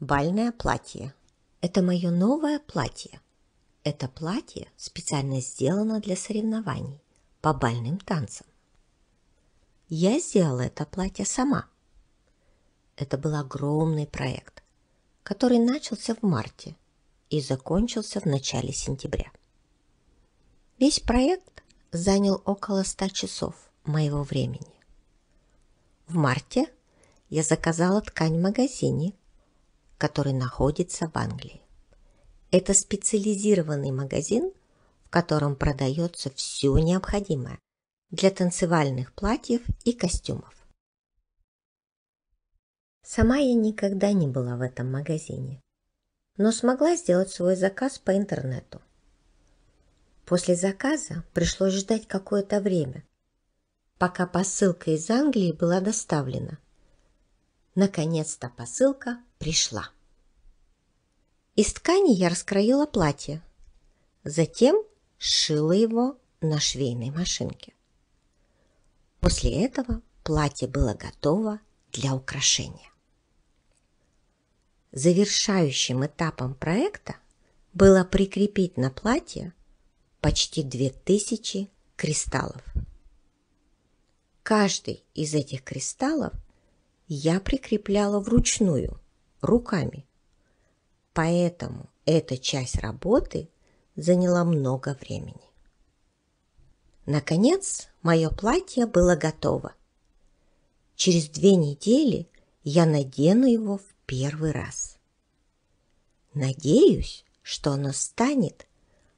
Бальное платье. Это мое новое платье. Это платье специально сделано для соревнований по бальным танцам. Я сделала это платье сама. Это был огромный проект, который начался в марте и закончился в начале сентября. Весь проект занял около 100 часов моего времени. В марте я заказала ткань в магазине – который находится в Англии. Это специализированный магазин, в котором продается все необходимое для танцевальных платьев и костюмов. Сама я никогда не была в этом магазине, но смогла сделать свой заказ по интернету. После заказа пришлось ждать какое-то время, пока посылка из Англии была доставлена. Наконец-то посылка пришла. Из ткани я раскроила платье, затем сшила его на швейной машинке. После этого платье было готово для украшения. Завершающим этапом проекта было прикрепить на платье почти 2000 кристаллов. Каждый из этих кристаллов я прикрепляла вручную – руками. Поэтому эта часть работы заняла много времени. Наконец, мое платье было готово. Через две недели я надену его в первый раз. Надеюсь, что оно станет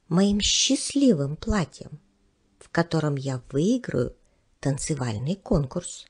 моим счастливым платьем, в котором я выиграю танцевальный конкурс.